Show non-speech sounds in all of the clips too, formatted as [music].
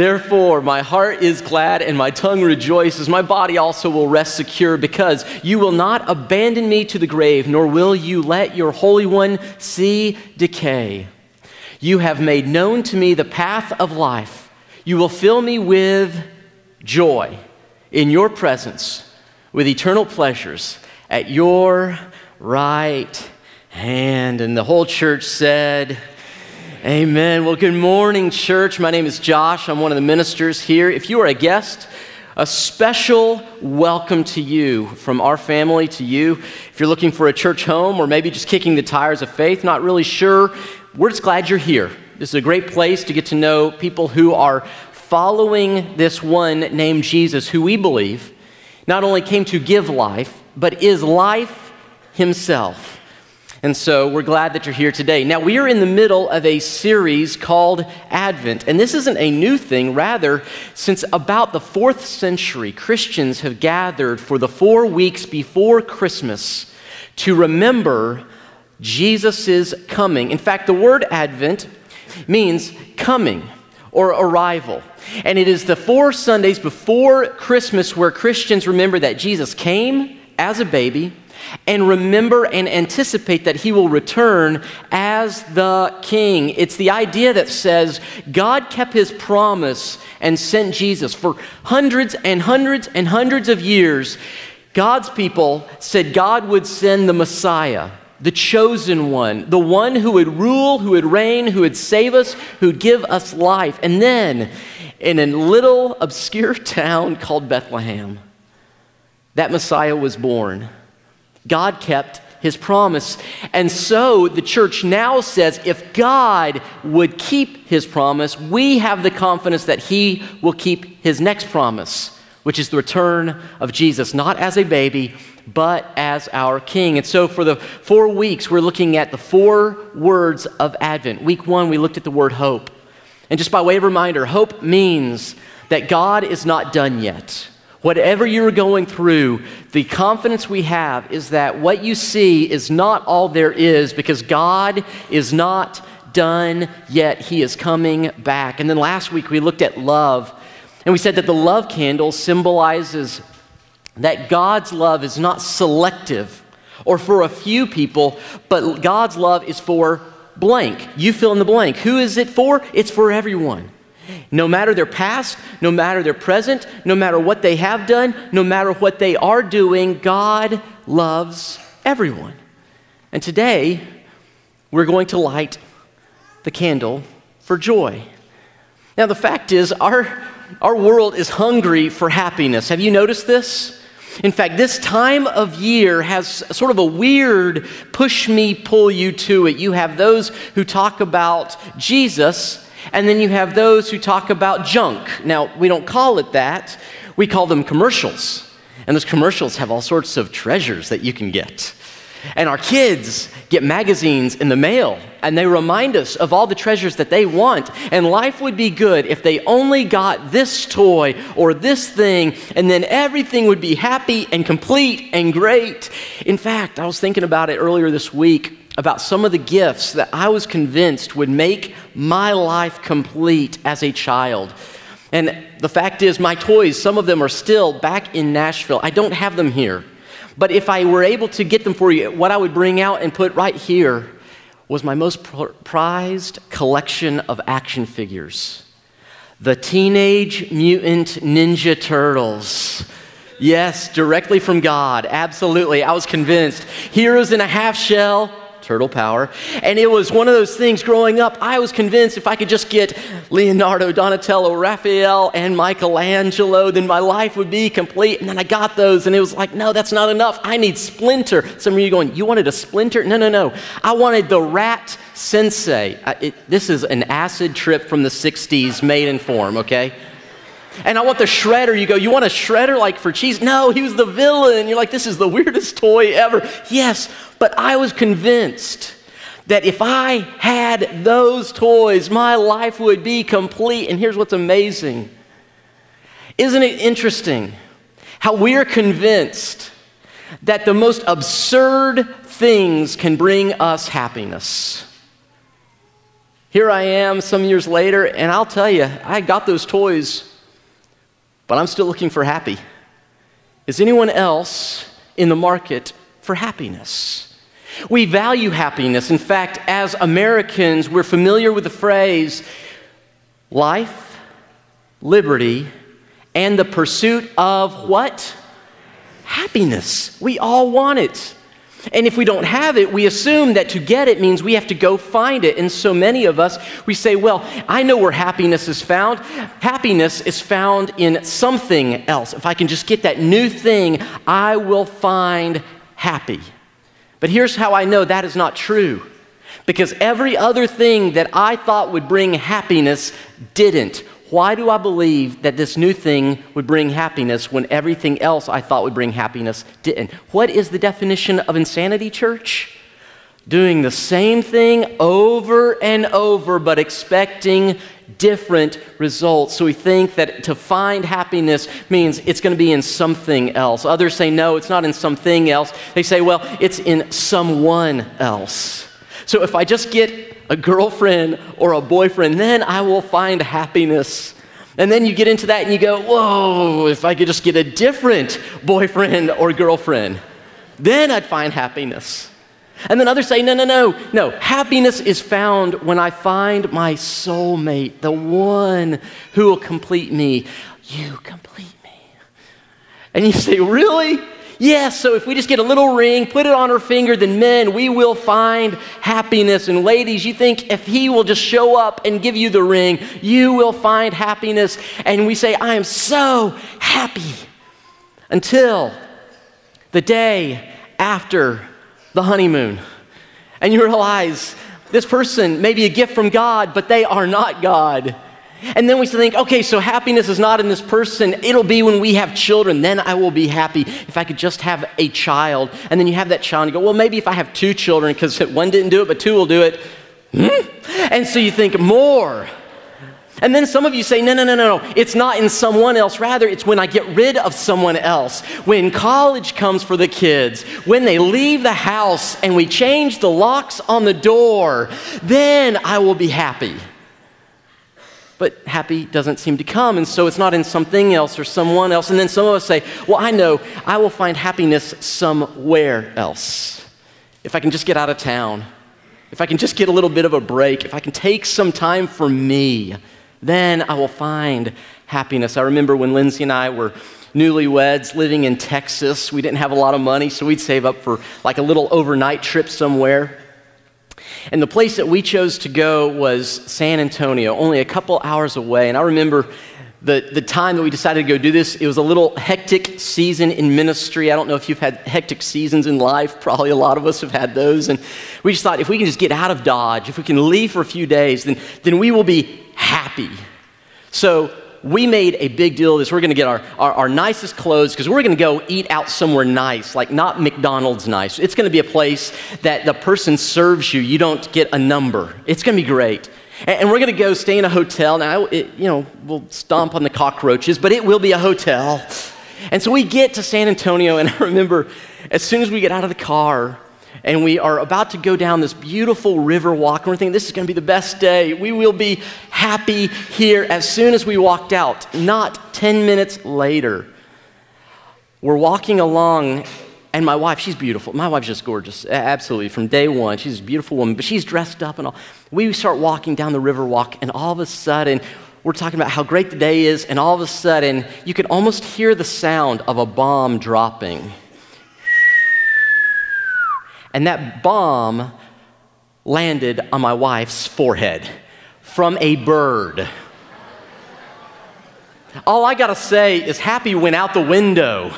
Therefore, my heart is glad and my tongue rejoices. My body also will rest secure because you will not abandon me to the grave, nor will you let your Holy One see decay. You have made known to me the path of life. You will fill me with joy in your presence, with eternal pleasures at your right hand. And the whole church said, Amen. Well, good morning, church. My name is Josh. I'm one of the ministers here. If you are a guest, a special welcome to you from our family to you. If you're looking for a church home or maybe just kicking the tires of faith, not really sure, we're just glad you're here. This is a great place to get to know people who are following this one named Jesus, who we believe not only came to give life, but is life himself. And so we're glad that you're here today. Now, we are in the middle of a series called Advent, and this isn't a new thing. Rather, since about the fourth century, Christians have gathered for the four weeks before Christmas to remember Jesus' coming. In fact, the word Advent means coming or arrival. And it is the four Sundays before Christmas where Christians remember that Jesus came as a baby and remember and anticipate that he will return as the king. It's the idea that says God kept his promise and sent Jesus. For hundreds and hundreds and hundreds of years, God's people said God would send the Messiah. The chosen one, the one who would rule, who would reign, who would save us, who would give us life. And then, in a little obscure [laughs] town called Bethlehem, that Messiah was born. God kept his promise. And so the church now says if God would keep his promise, we have the confidence that he will keep his next promise, which is the return of Jesus, not as a baby, but as our king. And so for the four weeks, we're looking at the four words of Advent. Week one, we looked at the word hope. And just by way of reminder, hope means that God is not done yet. Whatever you're going through, the confidence we have is that what you see is not all there is because God is not done yet. He is coming back. And then last week we looked at love, and we said that the love candle symbolizes that God's love is not selective or for a few people, but God's love is for blank. You fill in the blank. Who is it for? It's for everyone. No matter their past, no matter their present, no matter what they have done, no matter what they are doing, God loves everyone. And today, we're going to light the candle for joy. Now, the fact is, our, our world is hungry for happiness. Have you noticed this? In fact, this time of year has sort of a weird push me, pull you to it. You have those who talk about Jesus and then you have those who talk about junk. Now, we don't call it that, we call them commercials. And those commercials have all sorts of treasures that you can get. And our kids get magazines in the mail, and they remind us of all the treasures that they want. And life would be good if they only got this toy or this thing, and then everything would be happy and complete and great. In fact, I was thinking about it earlier this week about some of the gifts that I was convinced would make my life complete as a child. And the fact is, my toys, some of them are still back in Nashville. I don't have them here. But if I were able to get them for you, what I would bring out and put right here was my most prized collection of action figures the Teenage Mutant Ninja Turtles. Yes, directly from God. Absolutely. I was convinced. Heroes in a half shell, turtle power. And it was one of those things growing up, I was convinced if I could just get Leonardo, Donatello, Raphael, and Michelangelo, then my life would be complete. And then I got those, and it was like, no, that's not enough. I need Splinter. Some of you going, you wanted a Splinter? No, no, no. I wanted the Rat Sensei. I, it, this is an acid trip from the 60s made in form, okay? And I want the shredder. You go, you want a shredder like for cheese? No, he was the villain. You're like, this is the weirdest toy ever. Yes, but I was convinced that if I had those toys, my life would be complete. And here's what's amazing Isn't it interesting how we are convinced that the most absurd things can bring us happiness? Here I am some years later, and I'll tell you, I got those toys, but I'm still looking for happy. Is anyone else in the market for happiness? We value happiness. In fact, as Americans, we're familiar with the phrase life, liberty, and the pursuit of what? Happiness. We all want it. And if we don't have it, we assume that to get it means we have to go find it. And so many of us, we say, well, I know where happiness is found. Happiness is found in something else. If I can just get that new thing, I will find happy. But here's how I know that is not true. Because every other thing that I thought would bring happiness didn't. Why do I believe that this new thing would bring happiness when everything else I thought would bring happiness didn't? What is the definition of insanity, church? Doing the same thing over and over, but expecting different results. So we think that to find happiness means it's going to be in something else. Others say, no, it's not in something else. They say, well, it's in someone else. So if I just get a girlfriend or a boyfriend, then I will find happiness. And then you get into that and you go, whoa, if I could just get a different boyfriend or girlfriend, then I'd find happiness. And then others say, no, no, no, no. Happiness is found when I find my soulmate, the one who will complete me. You complete me. And you say, really? Yes, so if we just get a little ring, put it on her finger, then men, we will find happiness. And ladies, you think if he will just show up and give you the ring, you will find happiness. And we say, I am so happy until the day after the honeymoon. And you realize this person may be a gift from God, but they are not God. And then we think, okay, so happiness is not in this person. It'll be when we have children. Then I will be happy if I could just have a child. And then you have that child and you go, well, maybe if I have two children, because [laughs] one didn't do it, but two will do it. Hmm? And so you think more. And then some of you say, no, no, no, no, no. It's not in someone else. Rather, it's when I get rid of someone else. When college comes for the kids, when they leave the house and we change the locks on the door, then I will be happy but happy doesn't seem to come. And so it's not in something else or someone else. And then some of us say, well, I know I will find happiness somewhere else. If I can just get out of town, if I can just get a little bit of a break, if I can take some time for me, then I will find happiness. I remember when Lindsay and I were newlyweds living in Texas. We didn't have a lot of money, so we'd save up for like a little overnight trip somewhere. And the place that we chose to go was San Antonio, only a couple hours away. And I remember the, the time that we decided to go do this, it was a little hectic season in ministry. I don't know if you've had hectic seasons in life. Probably a lot of us have had those. And we just thought if we can just get out of Dodge, if we can leave for a few days, then, then we will be happy. So we made a big deal of this. We're going to get our, our, our nicest clothes because we're going to go eat out somewhere nice, like not McDonald's nice. It's going to be a place that the person serves you. You don't get a number. It's going to be great. And, and we're going to go stay in a hotel. Now, it, you know, we'll stomp on the cockroaches, but it will be a hotel. And so we get to San Antonio, and [laughs] I remember as soon as we get out of the car, and we are about to go down this beautiful river walk. And we're thinking, this is going to be the best day. We will be happy here as soon as we walked out. Not 10 minutes later, we're walking along, and my wife, she's beautiful. My wife's just gorgeous, absolutely, from day one. She's a beautiful woman, but she's dressed up and all. We start walking down the river walk, and all of a sudden, we're talking about how great the day is, and all of a sudden, you can almost hear the sound of a bomb dropping. And that bomb landed on my wife's forehead from a bird. All I gotta say is happy went out the window.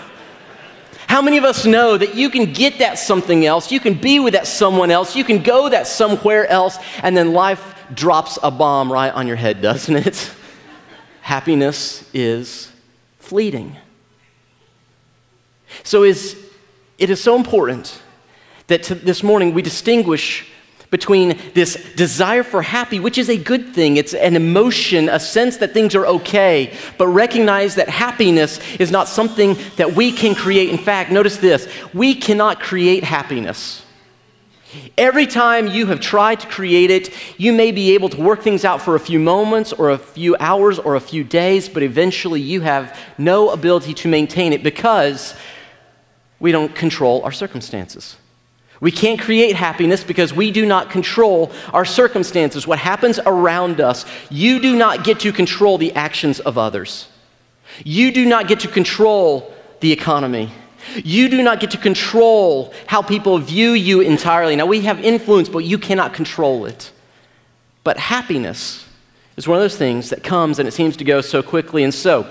How many of us know that you can get that something else, you can be with that someone else, you can go that somewhere else, and then life drops a bomb right on your head, doesn't it? [laughs] Happiness is fleeting. So is, it is so important that this morning we distinguish between this desire for happy, which is a good thing. It's an emotion, a sense that things are okay, but recognize that happiness is not something that we can create. In fact, notice this we cannot create happiness. Every time you have tried to create it, you may be able to work things out for a few moments or a few hours or a few days, but eventually you have no ability to maintain it because we don't control our circumstances. We can't create happiness because we do not control our circumstances, what happens around us. You do not get to control the actions of others. You do not get to control the economy. You do not get to control how people view you entirely. Now, we have influence, but you cannot control it. But happiness is one of those things that comes and it seems to go so quickly. And so,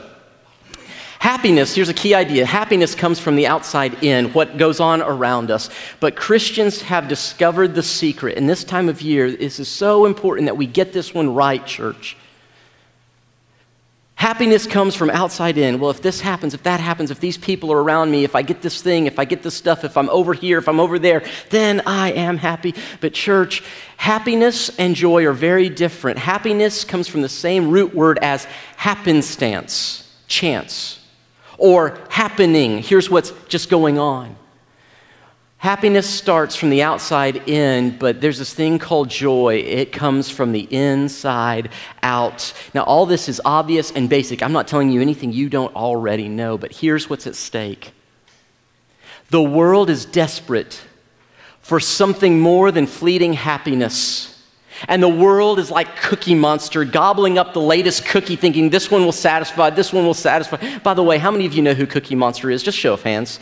happiness, here's a key idea happiness comes from the outside in, what goes on around us. But Christians have discovered the secret. And this time of year, this is so important that we get this one right, church. Happiness comes from outside in. Well, if this happens, if that happens, if these people are around me, if I get this thing, if I get this stuff, if I'm over here, if I'm over there, then I am happy. But, church, happiness and joy are very different. Happiness comes from the same root word as happenstance, chance, or happening. Here's what's just going on. Happiness starts from the outside in, but there's this thing called joy. It comes from the inside out. Now, all this is obvious and basic. I'm not telling you anything you don't already know, but here's what's at stake the world is desperate for something more than fleeting happiness. And the world is like Cookie Monster, gobbling up the latest cookie, thinking this one will satisfy, this one will satisfy. By the way, how many of you know who Cookie Monster is? Just show of hands.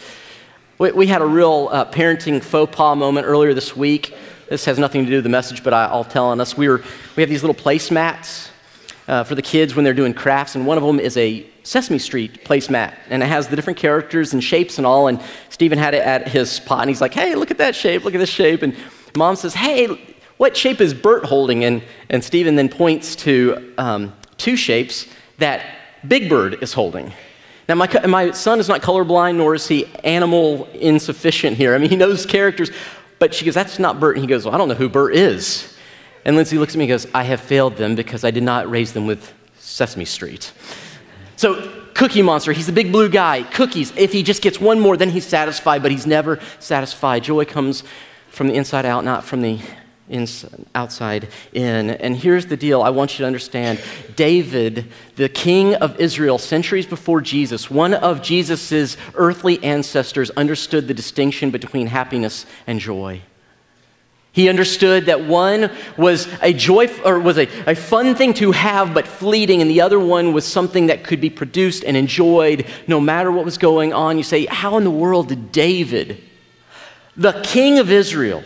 We, we had a real uh, parenting faux pas moment earlier this week. This has nothing to do with the message, but I, will tell on us. We, were, we have these little placemats uh, for the kids when they're doing crafts, and one of them is a Sesame Street placemat, and it has the different characters and shapes and all. And Stephen had it at his spot, and he's like, "Hey, look at that shape! Look at this shape!" And Mom says, "Hey, what shape is Bert holding?" And and Stephen then points to um, two shapes that Big Bird is holding. Now, my, my son is not colorblind, nor is he animal insufficient here. I mean, he knows characters, but she goes, That's not Bert. And he goes, Well, I don't know who Bert is. And Lindsay looks at me and goes, I have failed them because I did not raise them with Sesame Street. So, Cookie Monster, he's the big blue guy. Cookies, if he just gets one more, then he's satisfied, but he's never satisfied. Joy comes from the inside out, not from the inside, outside in. And here's the deal I want you to understand David, the king of Israel, centuries before Jesus, one of Jesus' earthly ancestors, understood the distinction between happiness and joy. He understood that one was a joy or was a, a fun thing to have but fleeting, and the other one was something that could be produced and enjoyed no matter what was going on. You say, How in the world did David, the king of Israel,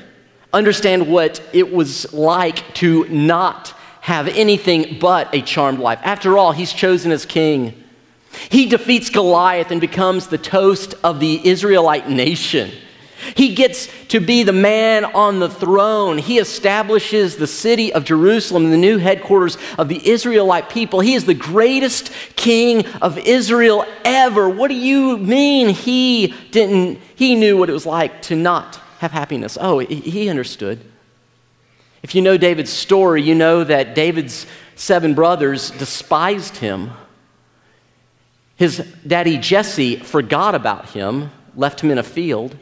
understand what it was like to not have anything but a charmed life. After all, he's chosen as king. He defeats Goliath and becomes the toast of the Israelite nation. He gets to be the man on the throne. He establishes the city of Jerusalem, the new headquarters of the Israelite people. He is the greatest king of Israel ever. What do you mean he didn't he knew what it was like to not have happiness. Oh, he understood. If you know David's story, you know that David's seven brothers despised him. His daddy Jesse forgot about him, left him in a field.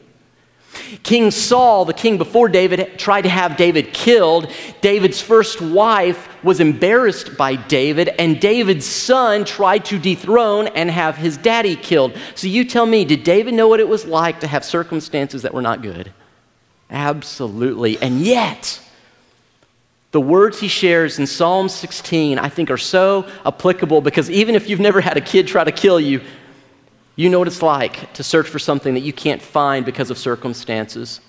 King Saul, the king before David, tried to have David killed. David's first wife was embarrassed by David, and David's son tried to dethrone and have his daddy killed. So you tell me, did David know what it was like to have circumstances that were not good? Absolutely. And yet, the words he shares in Psalm 16, I think, are so applicable because even if you've never had a kid try to kill you, you know what it's like to search for something that you can't find because of circumstances.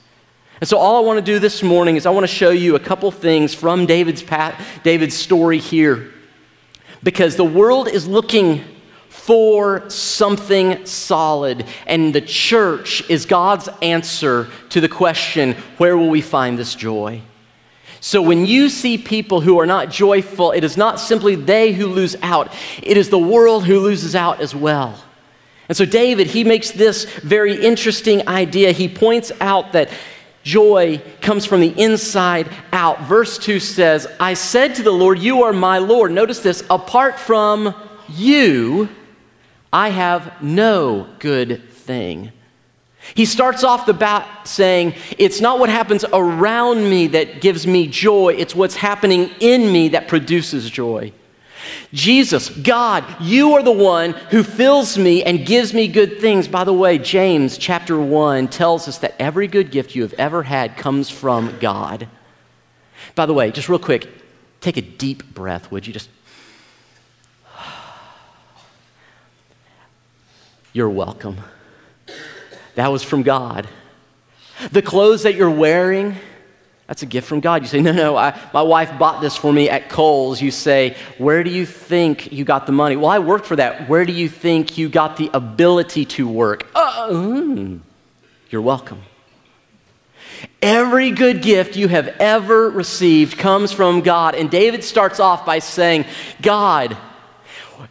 And so, all I want to do this morning is I want to show you a couple things from David's, David's story here. Because the world is looking for something solid. And the church is God's answer to the question where will we find this joy? So when you see people who are not joyful, it is not simply they who lose out, it is the world who loses out as well. And so David, he makes this very interesting idea. He points out that joy comes from the inside out. Verse 2 says, I said to the Lord, You are my Lord. Notice this, apart from you, I have no good thing. He starts off the bat saying, It's not what happens around me that gives me joy, it's what's happening in me that produces joy. Jesus, God, you are the one who fills me and gives me good things. By the way, James chapter 1 tells us that every good gift you have ever had comes from God. By the way, just real quick, take a deep breath, would you? Just. You're welcome. That was from God. The clothes that you're wearing, that's a gift from God. You say, no, no, I, my wife bought this for me at Kohl's. You say, where do you think you got the money? Well, I worked for that. Where do you think you got the ability to work? Mm, you're welcome. Every good gift you have ever received comes from God. And David starts off by saying, God,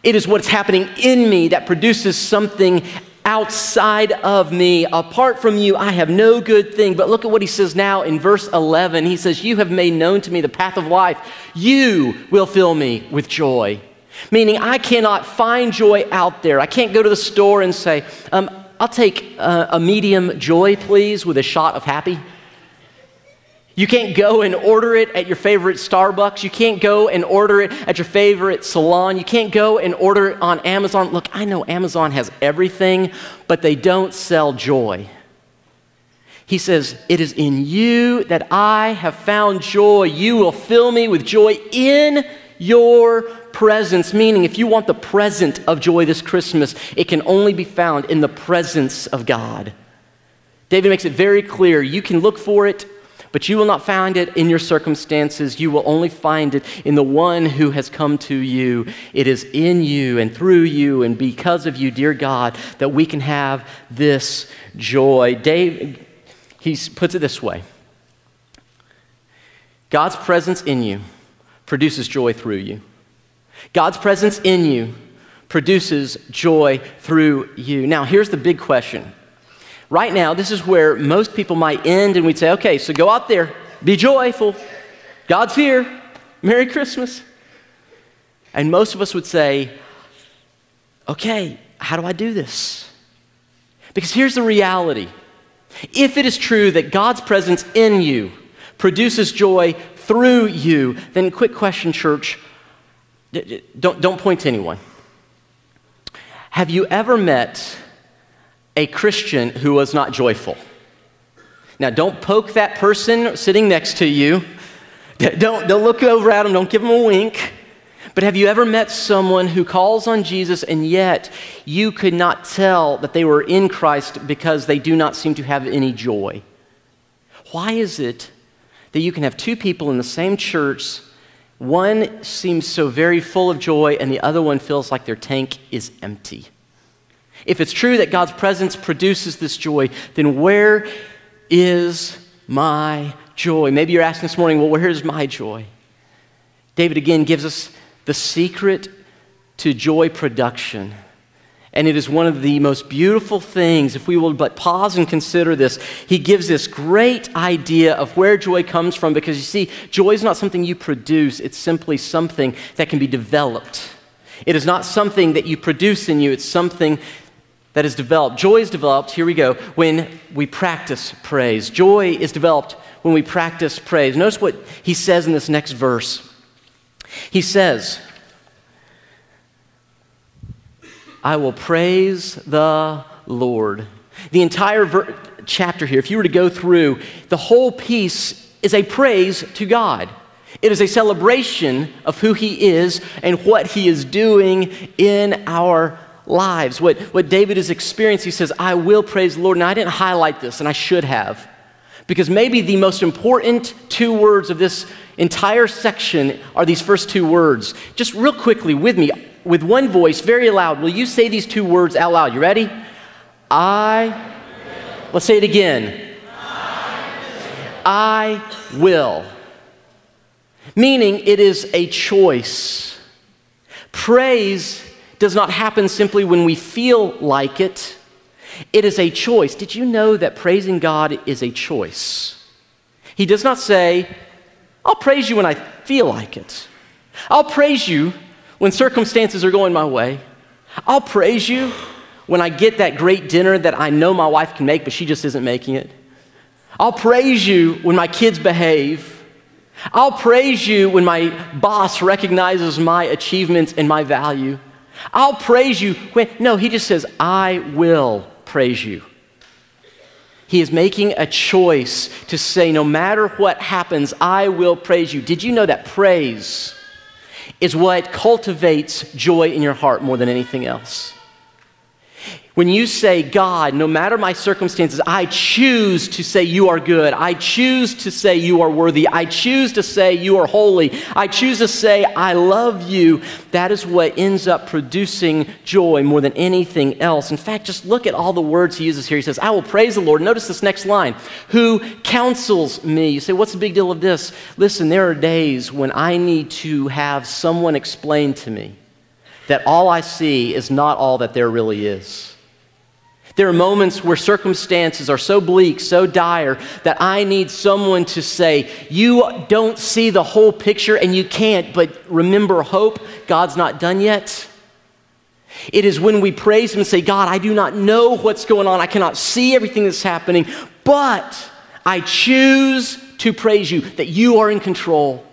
it is what's happening in me that produces something outside of me. Apart from you, I have no good thing. But look at what he says now in verse 11. He says, You have made known to me the path of life. You will fill me with joy. Meaning, I cannot find joy out there. I can't go to the store and say, um, I'll take uh, a medium joy, please, with a shot of happy. You can't go and order it at your favorite Starbucks. You can't go and order it at your favorite salon. You can't go and order it on Amazon. Look, I know Amazon has everything, but they don't sell joy. He says, It is in you that I have found joy. You will fill me with joy in your presence. Meaning, if you want the present of joy this Christmas, it can only be found in the presence of God. David makes it very clear you can look for it but you will not find it in your circumstances. You will only find it in the one who has come to you. It is in you and through you and because of you, dear God, that we can have this joy. Dave, he puts it this way God's presence in you produces joy through you. God's presence in you produces joy through you. Now, here's the big question right now, this is where most people might end and we'd say, okay, so go out there, be joyful. God's here. Merry Christmas. And most of us would say, okay, how do I do this? Because here's the reality if it is true that God's presence in you produces joy through you, then quick question, church. Don't, don't point to anyone. Have you ever met a Christian who was not joyful. Now, don't poke that person sitting next to you. Don't, don't look over at them, don't give them a wink. But have you ever met someone who calls on Jesus and yet you could not tell that they were in Christ because they do not seem to have any joy? Why is it that you can have two people in the same church? One seems so very full of joy, and the other one feels like their tank is empty. If it's true that God's presence produces this joy, then where is my joy? Maybe you're asking this morning, well, where's my joy? David again gives us the secret to joy production. And it is one of the most beautiful things, if we will but pause and consider this. He gives this great idea of where joy comes from because you see, joy is not something you produce, it's simply something that can be developed. It is not something that you produce in you, it's something that is developed. Joy is developed, here we go, when we practice praise. Joy is developed when we practice praise. Notice what he says in this next verse. He says, I will praise the Lord. The entire ver- chapter here, if you were to go through, the whole piece is a praise to God. It is a celebration of who He is and what He is doing in our lives. What, what David is experiencing, he says, I will praise the Lord. And I didn't highlight this, and I should have. Because maybe the most important two words of this entire section are these first two words. Just real quickly with me, with one voice, very loud, will you say these two words out loud? You ready? I, let's say it again. I will. Meaning it is a choice. Praise does not happen simply when we feel like it, it is a choice. Did you know that praising God is a choice? He does not say, I'll praise you when I feel like it. I'll praise you when circumstances are going my way. I'll praise you when I get that great dinner that I know my wife can make, but she just isn't making it. I'll praise you when my kids behave. I'll praise you when my boss recognizes my achievements and my value. I'll praise you when, no, he just says, I will praise you. He is making a choice to say, no matter what happens, I will praise you. Did you know that praise is what cultivates joy in your heart more than anything else? When you say, God, no matter my circumstances, I choose to say you are good. I choose to say you are worthy. I choose to say you are holy. I choose to say I love you. That is what ends up producing joy more than anything else. In fact, just look at all the words he uses here. He says, I will praise the Lord. Notice this next line who counsels me. You say, What's the big deal of this? Listen, there are days when I need to have someone explain to me that all I see is not all that there really is. There are moments where circumstances are so bleak, so dire, that I need someone to say, You don't see the whole picture and you can't, but remember hope, God's not done yet. It is when we praise Him and say, God, I do not know what's going on, I cannot see everything that's happening, but I choose to praise you that you are in control.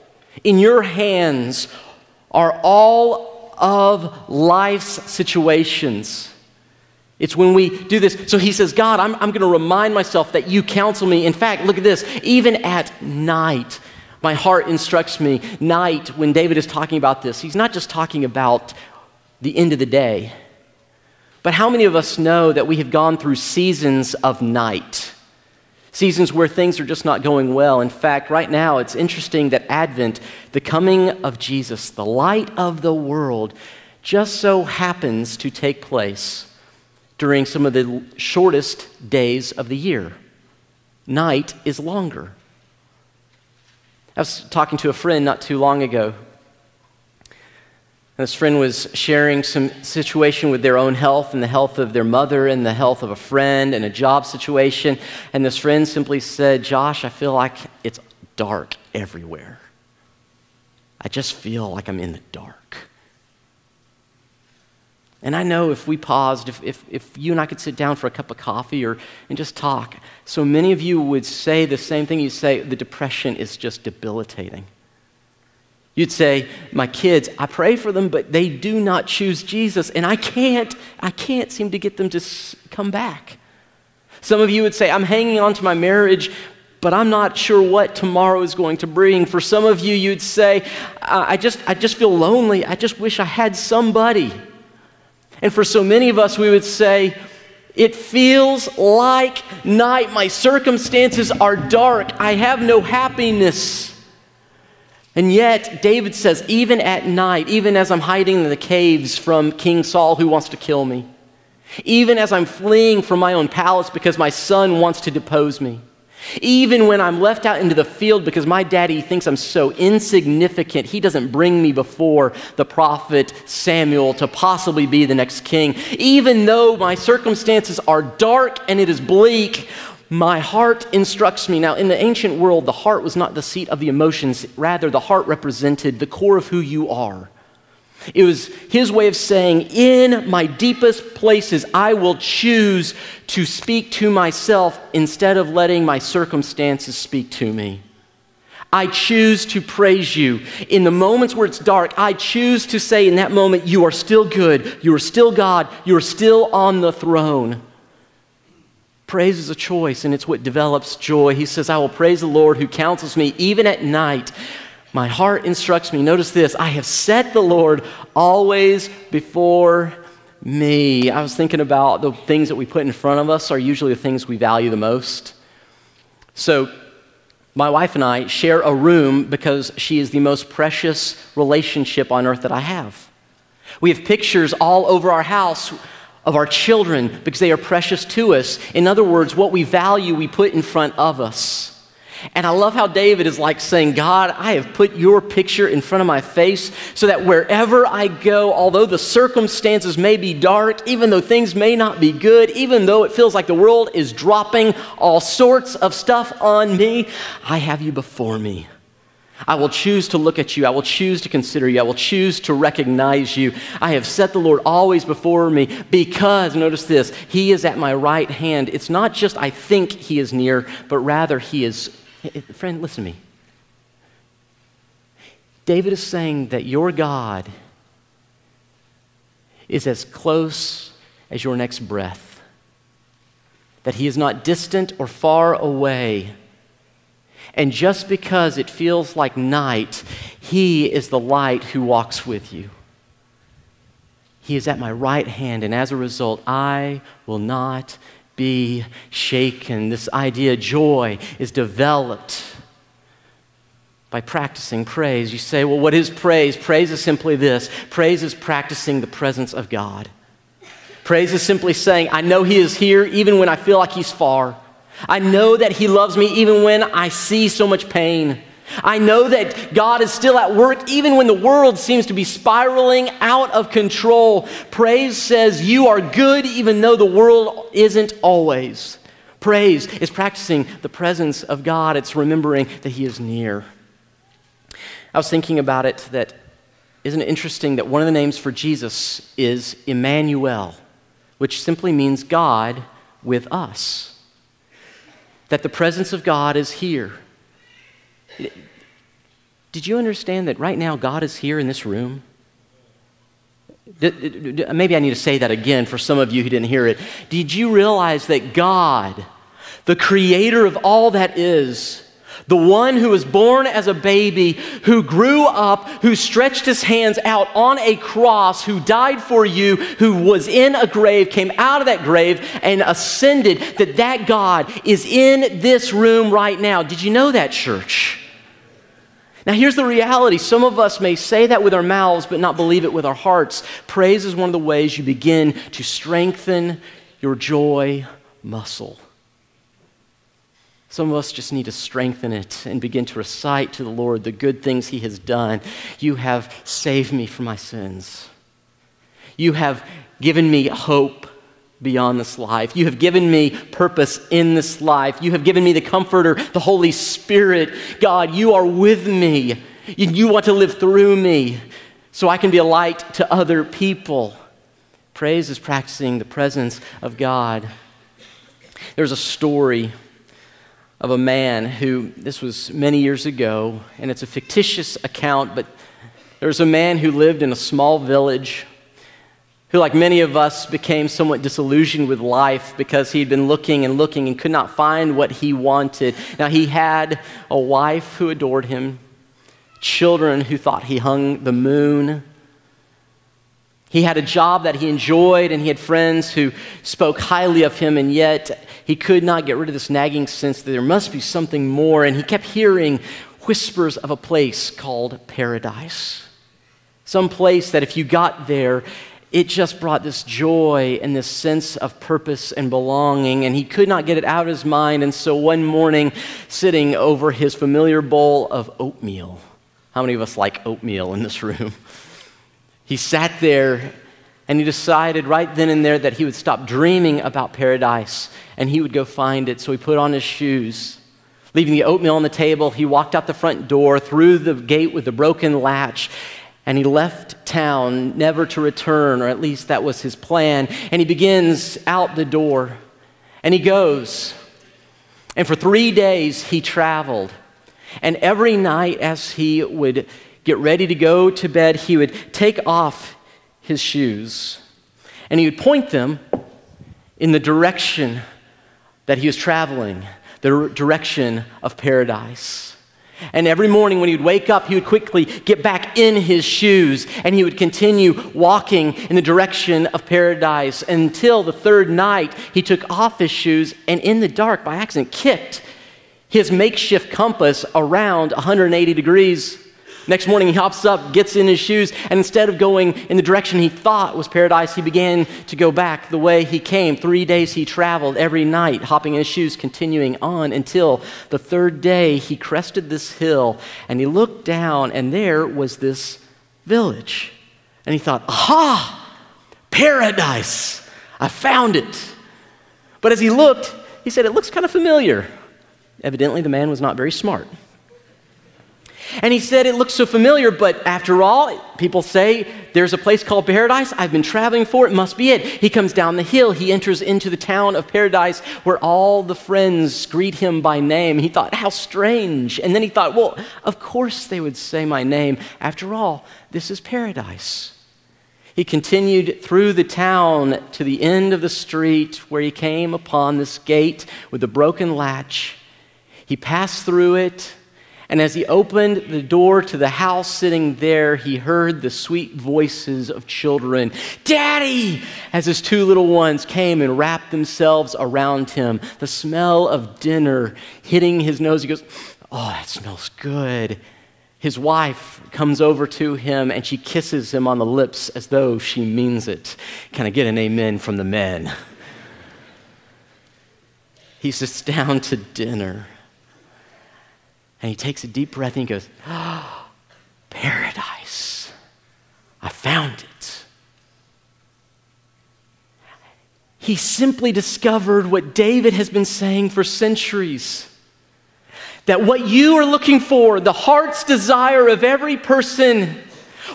In your hands are all of life's situations. It's when we do this. So he says, God, I'm, I'm going to remind myself that you counsel me. In fact, look at this. Even at night, my heart instructs me. Night, when David is talking about this, he's not just talking about the end of the day. But how many of us know that we have gone through seasons of night? Seasons where things are just not going well. In fact, right now, it's interesting that Advent, the coming of Jesus, the light of the world, just so happens to take place during some of the shortest days of the year. Night is longer. I was talking to a friend not too long ago. And this friend was sharing some situation with their own health and the health of their mother and the health of a friend and a job situation. And this friend simply said, Josh, I feel like it's dark everywhere. I just feel like I'm in the dark. And I know if we paused, if, if, if you and I could sit down for a cup of coffee or, and just talk, so many of you would say the same thing. You'd say, the depression is just debilitating. You'd say, my kids, I pray for them, but they do not choose Jesus, and I can't, I can't seem to get them to come back. Some of you would say, I'm hanging on to my marriage, but I'm not sure what tomorrow is going to bring. For some of you, you'd say, I just, I just feel lonely. I just wish I had somebody. And for so many of us, we would say, It feels like night. My circumstances are dark. I have no happiness. And yet, David says, even at night, even as I'm hiding in the caves from King Saul who wants to kill me, even as I'm fleeing from my own palace because my son wants to depose me, even when I'm left out into the field because my daddy thinks I'm so insignificant, he doesn't bring me before the prophet Samuel to possibly be the next king. Even though my circumstances are dark and it is bleak, my heart instructs me. Now, in the ancient world, the heart was not the seat of the emotions, rather, the heart represented the core of who you are. It was his way of saying, In my deepest places, I will choose to speak to myself instead of letting my circumstances speak to me. I choose to praise you. In the moments where it's dark, I choose to say in that moment, You are still good. You are still God. You are still on the throne. Praise is a choice, and it's what develops joy. He says, I will praise the Lord who counsels me even at night. My heart instructs me. Notice this I have set the Lord always before me. I was thinking about the things that we put in front of us are usually the things we value the most. So, my wife and I share a room because she is the most precious relationship on earth that I have. We have pictures all over our house of our children because they are precious to us. In other words, what we value, we put in front of us. And I love how David is like saying, God, I have put your picture in front of my face so that wherever I go, although the circumstances may be dark, even though things may not be good, even though it feels like the world is dropping all sorts of stuff on me, I have you before me. I will choose to look at you. I will choose to consider you. I will choose to recognize you. I have set the Lord always before me because, notice this, He is at my right hand. It's not just I think He is near, but rather He is. Friend, listen to me. David is saying that your God is as close as your next breath, that He is not distant or far away and just because it feels like night, He is the light who walks with you. He is at my right hand, and as a result, I will not be shaken. This idea, joy, is developed by practicing praise. You say, well, what is praise? Praise is simply this praise is practicing the presence of God. Praise is simply saying, I know He is here even when I feel like He's far. I know that He loves me even when I see so much pain. I know that God is still at work even when the world seems to be spiraling out of control. Praise says you are good even though the world isn't always. Praise is practicing the presence of God, it's remembering that He is near. I was thinking about it that isn't it interesting that one of the names for Jesus is Emmanuel, which simply means God with us that the presence of God is here. Did you understand that right now God is here in this room? Maybe I need to say that again for some of you who didn't hear it. Did you realize that God, the creator of all that is, the one who was born as a baby, who grew up, who stretched his hands out on a cross, who died for you, who was in a grave, came out of that grave and ascended, that that God is in this room right now. Did you know that, church? Now, here's the reality. Some of us may say that with our mouths, but not believe it with our hearts. Praise is one of the ways you begin to strengthen your joy muscle. Some of us just need to strengthen it and begin to recite to the Lord the good things He has done. You have saved me from my sins. You have given me hope beyond this life. You have given me purpose in this life. You have given me the Comforter, the Holy Spirit. God, you are with me. You want to live through me so I can be a light to other people. Praise is practicing the presence of God. There's a story of a man who, this was many years ago, and it's a fictitious account, but there was a man who lived in a small village who, like many of us, became somewhat disillusioned with life because he'd been looking and looking and could not find what he wanted. Now, he had a wife who adored him, children who thought he hung the moon. He had a job that he enjoyed, and he had friends who spoke highly of him, and yet he could not get rid of this nagging sense that there must be something more, and he kept hearing whispers of a place called paradise. Some place that if you got there, it just brought this joy and this sense of purpose and belonging, and he could not get it out of his mind. And so one morning, sitting over his familiar bowl of oatmeal, how many of us like oatmeal in this room? He sat there and he decided right then and there that he would stop dreaming about paradise and he would go find it. So he put on his shoes. Leaving the oatmeal on the table, he walked out the front door, through the gate with the broken latch, and he left town never to return, or at least that was his plan. And he begins out the door and he goes. And for three days he traveled. And every night as he would get ready to go to bed, he would take off his shoes and he would point them in the direction that he was traveling, the direction of paradise. And every morning when he would wake up, he would quickly get back in his shoes and he would continue walking in the direction of paradise until the third night he took off his shoes and in the dark, by accident, kicked his makeshift compass around 180 degrees Next morning, he hops up, gets in his shoes, and instead of going in the direction he thought was paradise, he began to go back the way he came. Three days he traveled every night, hopping in his shoes, continuing on until the third day he crested this hill and he looked down, and there was this village. And he thought, aha, paradise, I found it. But as he looked, he said, it looks kind of familiar. Evidently, the man was not very smart. And he said, It looks so familiar, but after all, people say there's a place called paradise. I've been traveling for it, must be it. He comes down the hill, he enters into the town of paradise where all the friends greet him by name. He thought, How strange. And then he thought, Well, of course they would say my name. After all, this is paradise. He continued through the town to the end of the street where he came upon this gate with a broken latch. He passed through it and as he opened the door to the house sitting there, he heard the sweet voices of children, Daddy! As his two little ones came and wrapped themselves around him. The smell of dinner hitting his nose. He goes, Oh, that smells good. His wife comes over to him and she kisses him on the lips as though she means it. Can I get an amen from the men? He sits down to dinner. And he takes a deep breath and he goes, oh, [gasps] Paradise. I found it. He simply discovered what David has been saying for centuries that what you are looking for, the heart's desire of every person,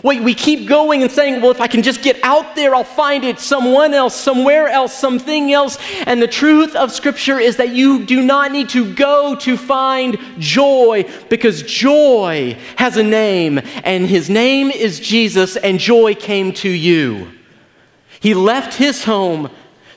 we, we keep going and saying, well, if I can just get out there, I'll find it someone else, somewhere else, something else. And the truth of Scripture is that you do not need to go to find joy because joy has a name, and his name is Jesus, and joy came to you. He left his home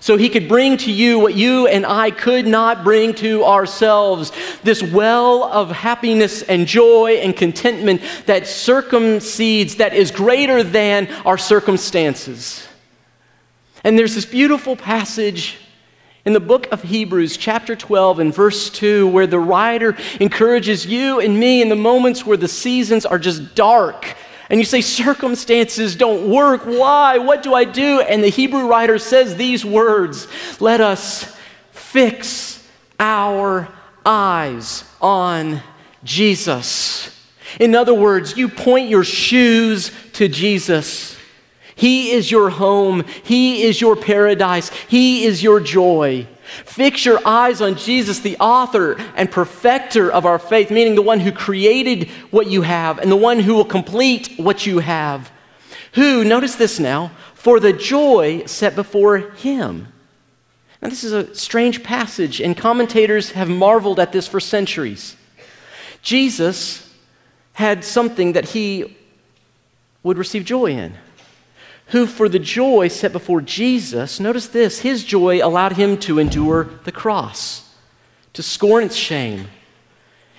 so he could bring to you what you and I could not bring to ourselves this well of happiness and joy and contentment that circumcedes, that is greater than our circumstances. And there's this beautiful passage in the book of Hebrews, chapter 12, and verse 2, where the writer encourages you and me in the moments where the seasons are just dark and you say, circumstances don't work. Why? What do I do? And the Hebrew writer says these words Let us fix our eyes on Jesus. In other words, you point your shoes to Jesus. He is your home, He is your paradise, He is your joy. Fix your eyes on Jesus, the author and perfecter of our faith, meaning the one who created what you have and the one who will complete what you have. Who, notice this now, for the joy set before him. Now, this is a strange passage, and commentators have marveled at this for centuries. Jesus had something that he would receive joy in who, for the joy set before Jesus, notice this, his joy allowed him to endure the cross, to scorn its shame.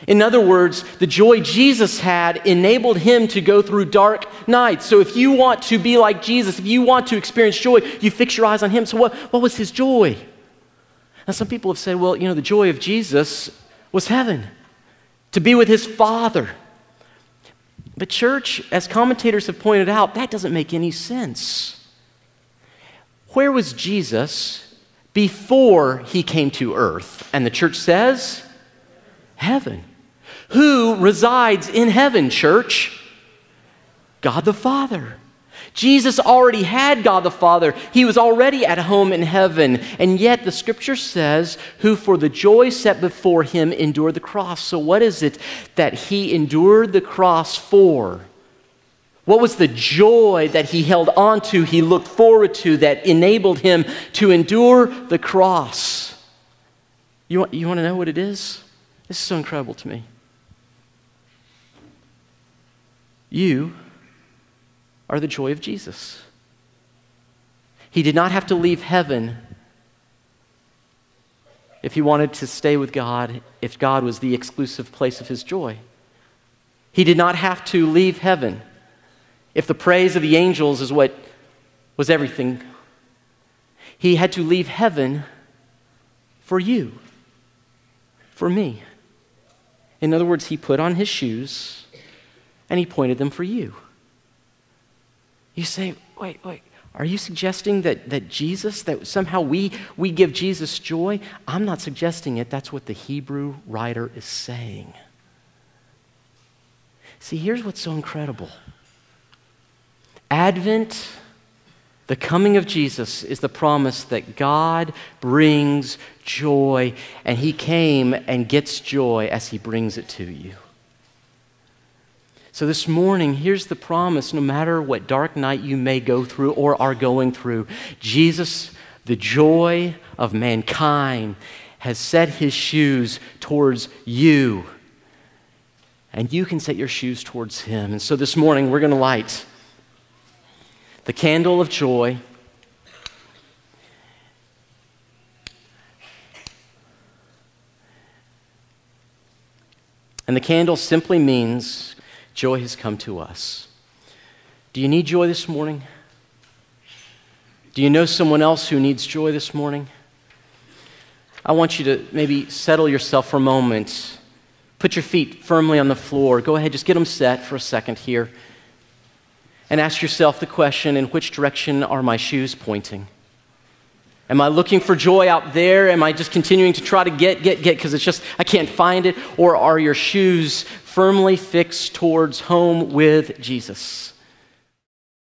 In other words, the joy Jesus had enabled him to go through dark nights. So, if you want to be like Jesus, if you want to experience joy, you fix your eyes on him. So, what, what was his joy? Now, some people have said, well, you know, the joy of Jesus was heaven, to be with his Father. But, church, as commentators have pointed out, that doesn't make any sense. Where was Jesus before he came to earth? And the church says, heaven. Who resides in heaven, church? God the Father. Jesus already had God the Father. He was already at home in heaven. And yet the scripture says, who for the joy set before him endured the cross. So, what is it that he endured the cross for? What was the joy that he held on to, he looked forward to, that enabled him to endure the cross? You want, you want to know what it is? This is so incredible to me. You are the joy of Jesus. He did not have to leave heaven if he wanted to stay with God, if God was the exclusive place of his joy. He did not have to leave heaven if the praise of the angels is what was everything. He had to leave heaven for you, for me. In other words, he put on his shoes and he pointed them for you. You say, wait, wait, are you suggesting that, that Jesus, that somehow we, we give Jesus joy? I'm not suggesting it. That's what the Hebrew writer is saying. See, here's what's so incredible Advent, the coming of Jesus, is the promise that God brings joy, and He came and gets joy as He brings it to you. So, this morning, here's the promise no matter what dark night you may go through or are going through, Jesus, the joy of mankind, has set his shoes towards you. And you can set your shoes towards him. And so, this morning, we're going to light the candle of joy. And the candle simply means joy has come to us. Do you need joy this morning? Do you know someone else who needs joy this morning? I want you to maybe settle yourself for a moment. Put your feet firmly on the floor. Go ahead, just get them set for a second here. And ask yourself the question in which direction are my shoes pointing? Am I looking for joy out there? Am I just continuing to try to get, get, get because it's just, I can't find it? Or are your shoes firmly fixed towards home with Jesus.